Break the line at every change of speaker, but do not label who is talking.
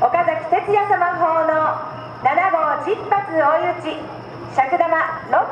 岡崎哲也様法の7号10発追い打ち尺玉6